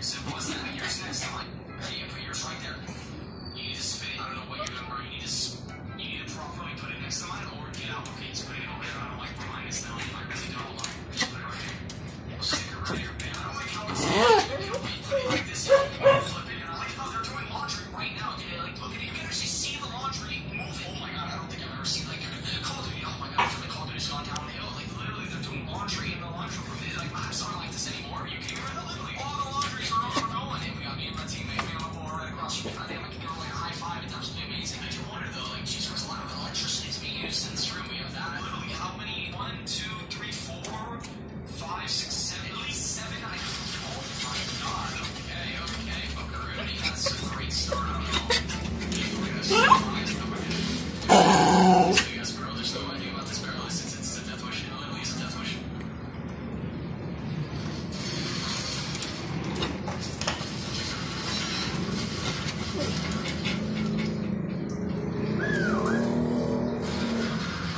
Simple as that.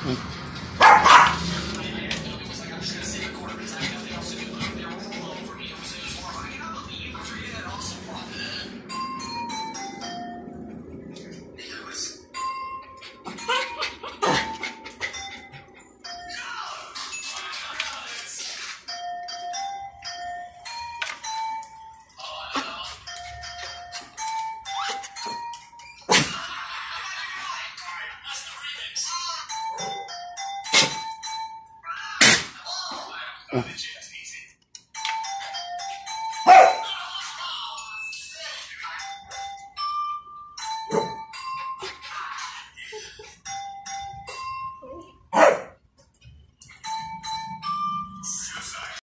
mm Uh.